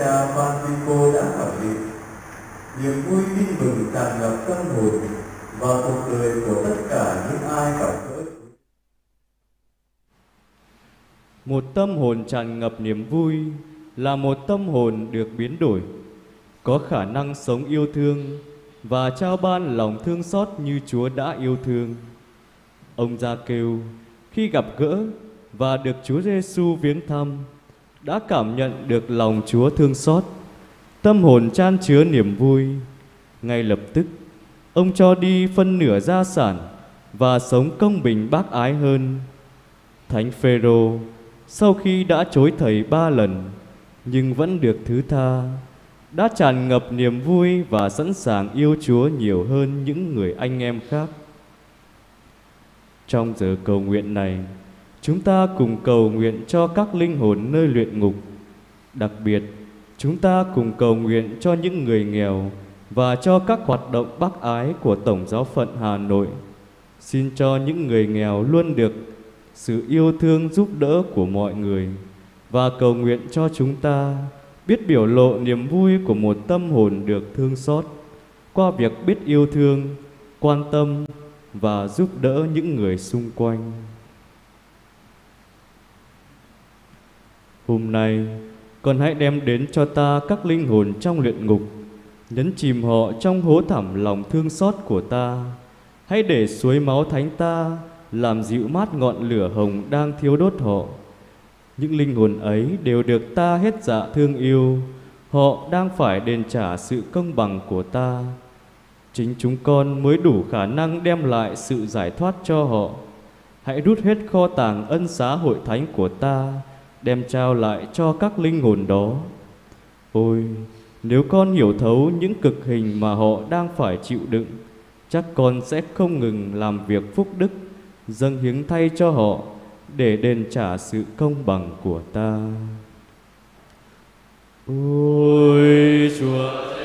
Cha Francisco đã khẳng định niềm vui tin mừng tràn ngập tâm hồn và cuộc đời của tất cả những ai gặp gỡ Một tâm hồn tràn ngập niềm vui là một tâm hồn được biến đổi, có khả năng sống yêu thương và trao ban lòng thương xót như Chúa đã yêu thương. Ông ra Kêu khi gặp gỡ và được Chúa Giêsu viếng thăm đã cảm nhận được lòng Chúa thương xót, tâm hồn chan chứa niềm vui. Ngay lập tức, ông cho đi phân nửa gia sản và sống công bình bác ái hơn. Thánh Phêrô sau khi đã chối thầy ba lần nhưng vẫn được thứ tha, đã tràn ngập niềm vui và sẵn sàng yêu Chúa nhiều hơn những người anh em khác. Trong giờ cầu nguyện này, chúng ta cùng cầu nguyện cho các linh hồn nơi luyện ngục. Đặc biệt, chúng ta cùng cầu nguyện cho những người nghèo và cho các hoạt động bác ái của Tổng giáo phận Hà Nội. Xin cho những người nghèo luôn được sự yêu thương giúp đỡ của mọi người và cầu nguyện cho chúng ta biết biểu lộ niềm vui của một tâm hồn được thương xót qua việc biết yêu thương, quan tâm và giúp đỡ những người xung quanh. Hôm nay, con hãy đem đến cho ta các linh hồn trong luyện ngục, nhấn chìm họ trong hố thẳm lòng thương xót của ta. Hãy để suối máu thánh ta làm dịu mát ngọn lửa hồng đang thiêu đốt họ. Những linh hồn ấy đều được ta hết dạ thương yêu, họ đang phải đền trả sự công bằng của ta. Chính chúng con mới đủ khả năng đem lại sự giải thoát cho họ. Hãy rút hết kho tàng ân xá hội thánh của ta, đem trao lại cho các linh hồn đó. Ôi, nếu con hiểu thấu những cực hình mà họ đang phải chịu đựng, chắc con sẽ không ngừng làm việc phúc đức, dâng hiến thay cho họ để đền trả sự công bằng của ta. Ôi Chúa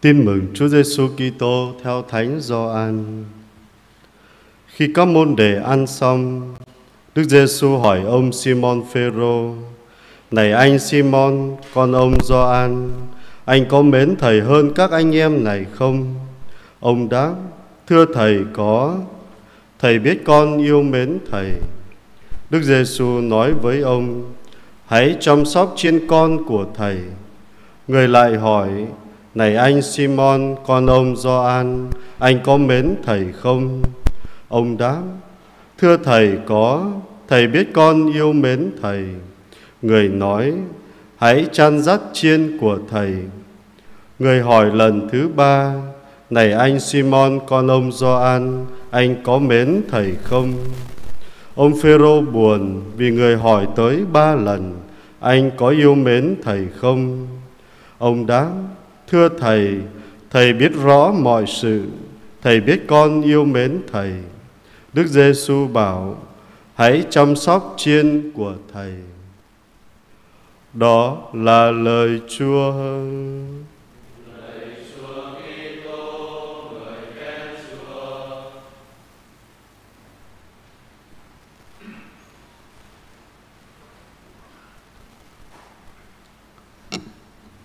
Tin mừng Chúa Giêsu Kitô theo Thánh Gioan. Khi các môn đệ ăn xong, Đức Giêsu hỏi ông Simon Phêrô: "Này anh Simon, con ông Gioan, anh có mến thầy hơn các anh em này không?" Ông đáp: "Thưa thầy có. Thầy biết con yêu mến thầy." Đức Giêsu nói với ông: "Hãy chăm sóc chiên con của thầy." Người lại hỏi: này anh Simon, con ông Gioan, anh có mến thầy không? Ông đáp, thưa thầy có, thầy biết con yêu mến thầy. Người nói, hãy chăn dắt chiên của Thầy. Người hỏi lần thứ ba, này anh Simon con ông Gioan, anh có mến Thầy không? Ông Phêrô buồn vì người hỏi tới ba lần, anh có yêu mến Thầy không? Ông đáp, thưa Thầy, Thầy biết rõ mọi sự, Thầy biết con yêu mến Thầy. Đức Giêsu bảo, hãy chăm sóc chiên của Thầy. Đó là lời Chúa.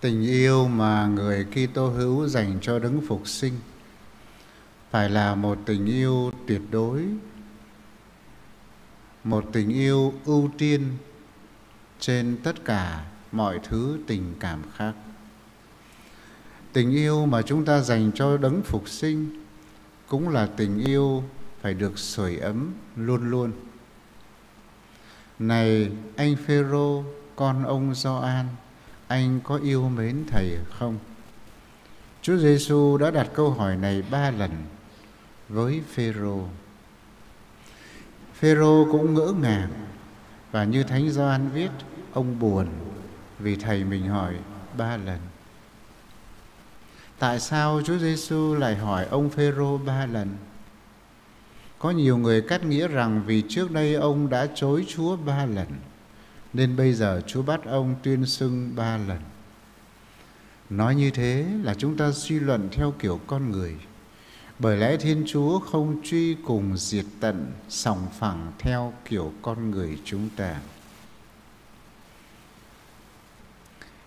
Tình yêu mà người Kitô hữu dành cho đấng phục sinh phải là một tình yêu tuyệt đối, một tình yêu ưu tiên trên tất cả mọi thứ tình cảm khác. Tình yêu mà chúng ta dành cho đấng phục sinh cũng là tình yêu phải được sưởi ấm luôn luôn. Này anh Phêrô, con ông Gioan, anh có yêu mến thầy không? Chúa Giêsu đã đặt câu hỏi này ba lần với Phêrô. Phêrô cũng ngỡ ngàng và như Thánh Gioan viết, ông buồn vì thầy mình hỏi ba lần. Tại sao Chúa Giêsu lại hỏi ông Phêrô ba lần? Có nhiều người cắt nghĩa rằng vì trước đây ông đã chối Chúa ba lần nên bây giờ Chúa bắt ông tuyên xưng ba lần. Nói như thế là chúng ta suy luận theo kiểu con người. Bởi lẽ Thiên Chúa không truy cùng diệt tận, sòng phẳng theo kiểu con người chúng ta.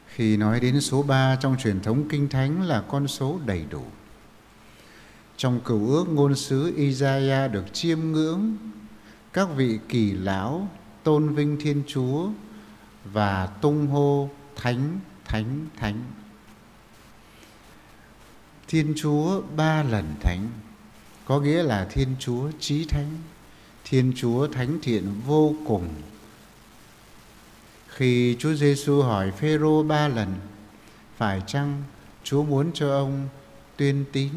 Khi nói đến số ba trong truyền thống Kinh Thánh là con số đầy đủ. Trong cựu ước ngôn sứ Isaiah được chiêm ngưỡng, các vị kỳ lão tôn vinh Thiên Chúa và tung hô thánh thánh thánh. Thiên Chúa ba lần thánh có nghĩa là Thiên Chúa trí thánh, Thiên Chúa thánh thiện vô cùng. Khi Chúa Giêsu hỏi Phêrô ba lần, phải chăng Chúa muốn cho ông tuyên tín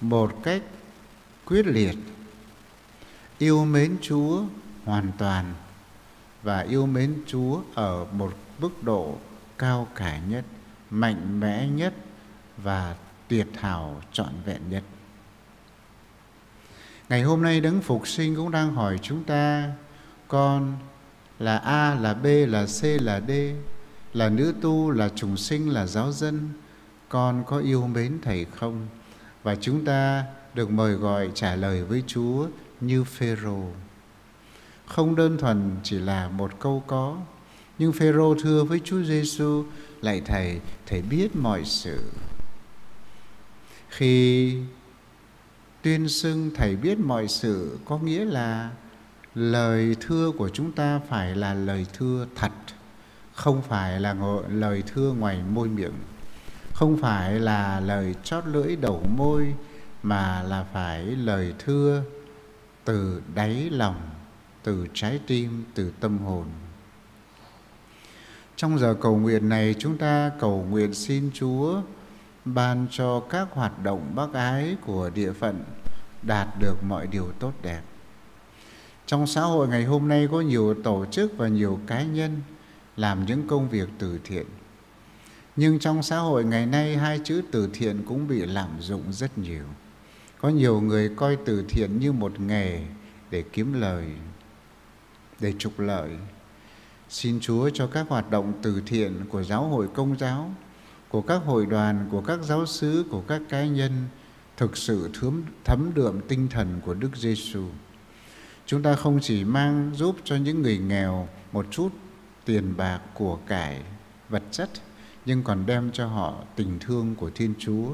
một cách quyết liệt, yêu mến Chúa hoàn toàn và yêu mến Chúa ở một mức độ cao cả nhất, mạnh mẽ nhất và tuyệt hảo trọn vẹn nhất. Ngày hôm nay Đấng Phục Sinh cũng đang hỏi chúng ta con là A, là B, là C, là D, là nữ tu, là trùng sinh, là giáo dân, con có yêu mến Thầy không? Và chúng ta được mời gọi trả lời với Chúa như Phêrô không đơn thuần chỉ là một câu có, nhưng Phêrô thưa với Chúa Giêsu lại thầy thầy biết mọi sự. Khi tuyên xưng thầy biết mọi sự có nghĩa là lời thưa của chúng ta phải là lời thưa thật, không phải là lời thưa ngoài môi miệng, không phải là lời chót lưỡi đầu môi, mà là phải lời thưa từ đáy lòng từ trái tim, từ tâm hồn. Trong giờ cầu nguyện này chúng ta cầu nguyện xin Chúa ban cho các hoạt động bác ái của địa phận đạt được mọi điều tốt đẹp. Trong xã hội ngày hôm nay có nhiều tổ chức và nhiều cá nhân làm những công việc từ thiện. Nhưng trong xã hội ngày nay hai chữ từ thiện cũng bị lạm dụng rất nhiều. Có nhiều người coi từ thiện như một nghề để kiếm lời để trục lợi. Xin Chúa cho các hoạt động từ thiện của giáo hội công giáo, của các hội đoàn, của các giáo sứ, của các cá nhân thực sự thấm, thấm đượm tinh thần của Đức Giêsu. Chúng ta không chỉ mang giúp cho những người nghèo một chút tiền bạc của cải vật chất nhưng còn đem cho họ tình thương của Thiên Chúa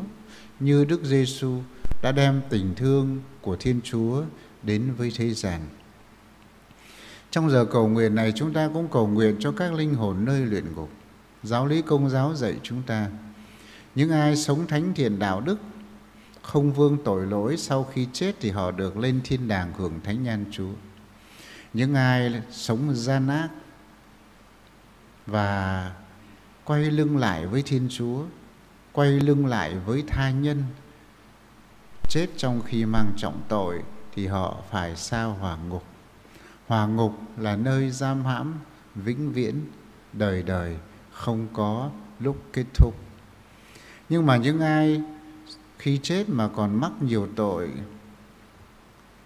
như Đức Giêsu đã đem tình thương của Thiên Chúa đến với thế gian. Trong giờ cầu nguyện này chúng ta cũng cầu nguyện cho các linh hồn nơi luyện ngục. Giáo lý công giáo dạy chúng ta, những ai sống thánh thiện đạo đức, không vương tội lỗi sau khi chết thì họ được lên thiên đàng hưởng thánh nhan Chúa. Những ai sống gian ác, và quay lưng lại với Thiên Chúa, quay lưng lại với tha nhân, chết trong khi mang trọng tội thì họ phải sao hỏa ngục. Hòa ngục là nơi giam hãm vĩnh viễn, đời đời không có lúc kết thúc. Nhưng mà những ai khi chết mà còn mắc nhiều tội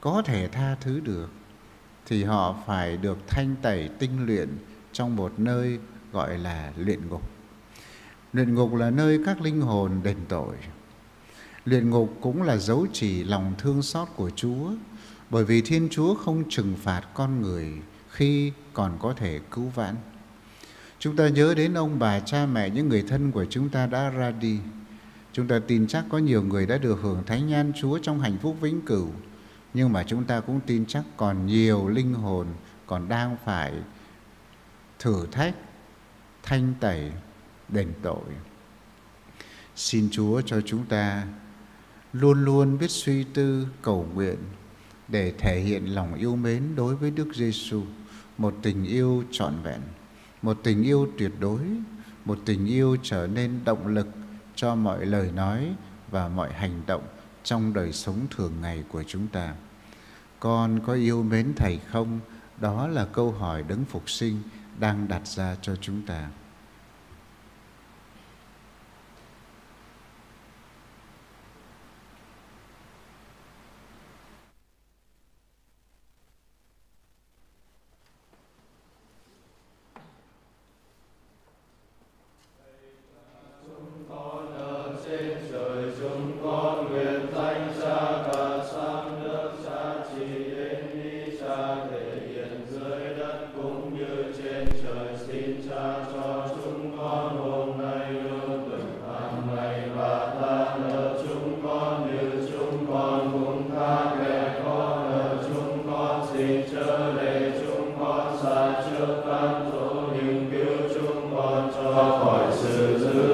có thể tha thứ được thì họ phải được thanh tẩy tinh luyện trong một nơi gọi là luyện ngục. Luyện ngục là nơi các linh hồn đền tội. Luyện ngục cũng là dấu chỉ lòng thương xót của Chúa, bởi vì Thiên Chúa không trừng phạt con người khi còn có thể cứu vãn. Chúng ta nhớ đến ông bà cha mẹ những người thân của chúng ta đã ra đi. Chúng ta tin chắc có nhiều người đã được hưởng thánh nhan Chúa trong hạnh phúc vĩnh cửu. Nhưng mà chúng ta cũng tin chắc còn nhiều linh hồn còn đang phải thử thách, thanh tẩy, đền tội. Xin Chúa cho chúng ta luôn luôn biết suy tư cầu nguyện để thể hiện lòng yêu mến đối với Đức Giêsu, một tình yêu trọn vẹn, một tình yêu tuyệt đối, một tình yêu trở nên động lực cho mọi lời nói và mọi hành động trong đời sống thường ngày của chúng ta. Con có yêu mến Thầy không? Đó là câu hỏi đấng phục sinh đang đặt ra cho chúng ta.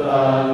Amen.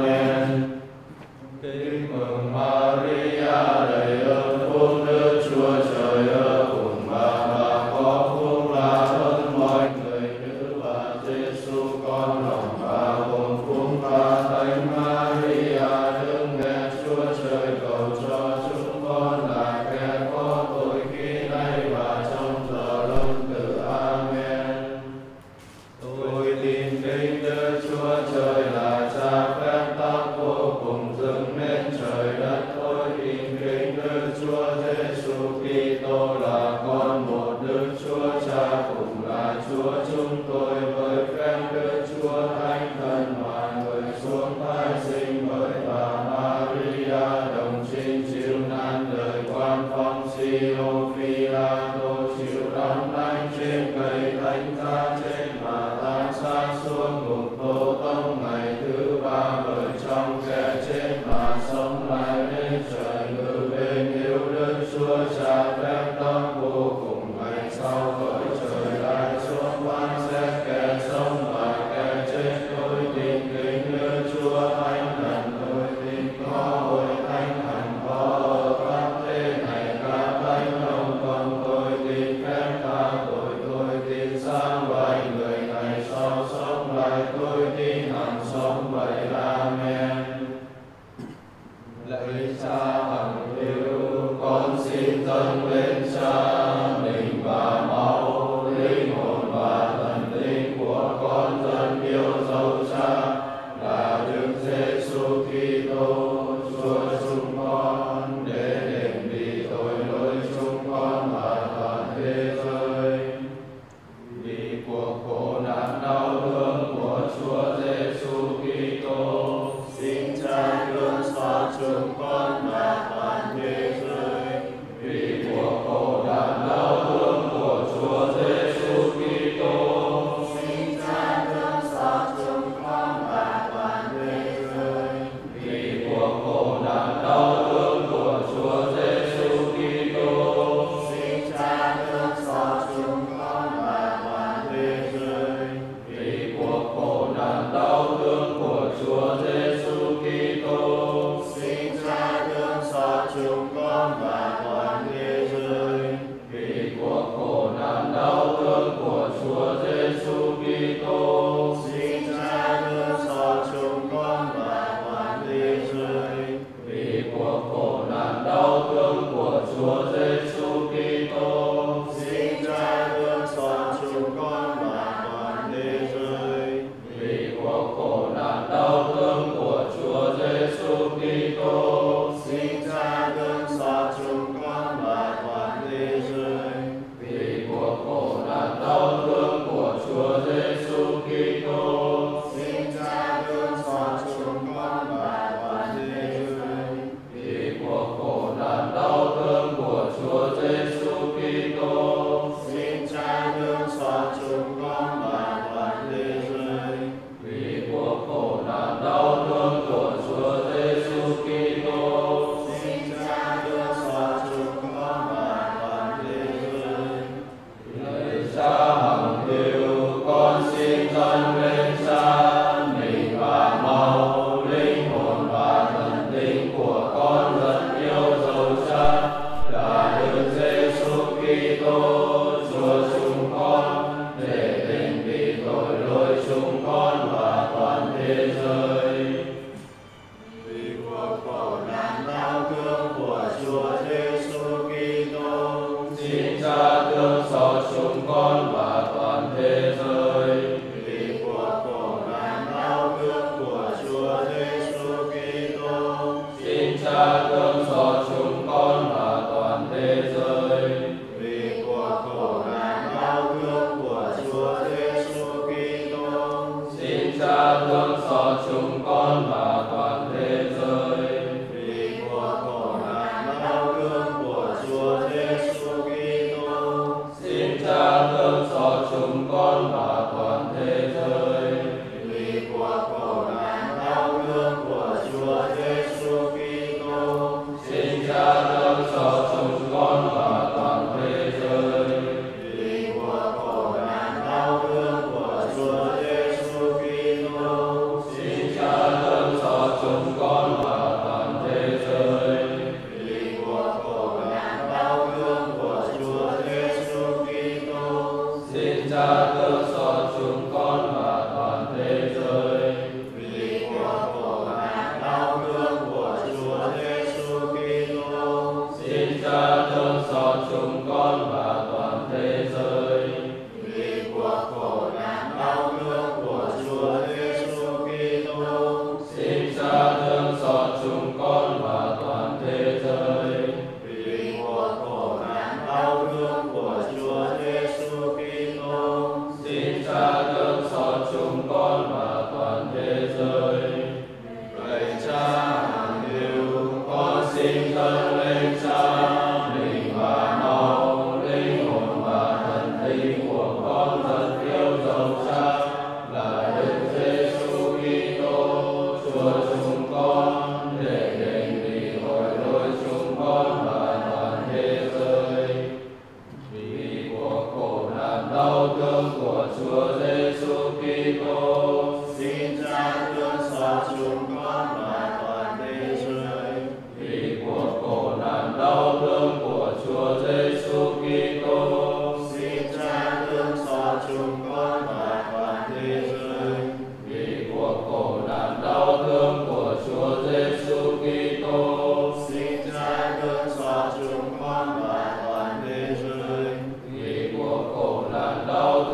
for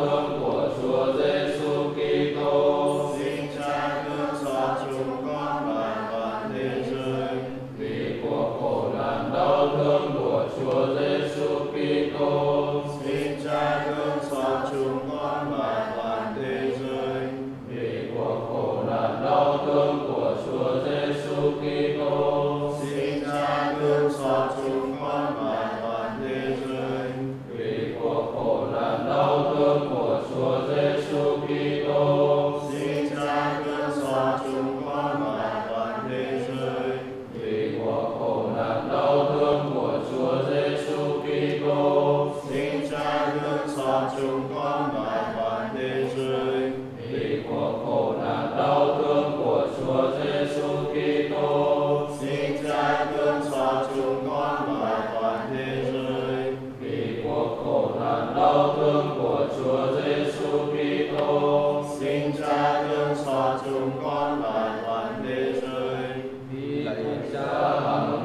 Católico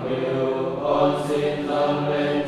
Chúa Giêsu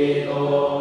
Oh.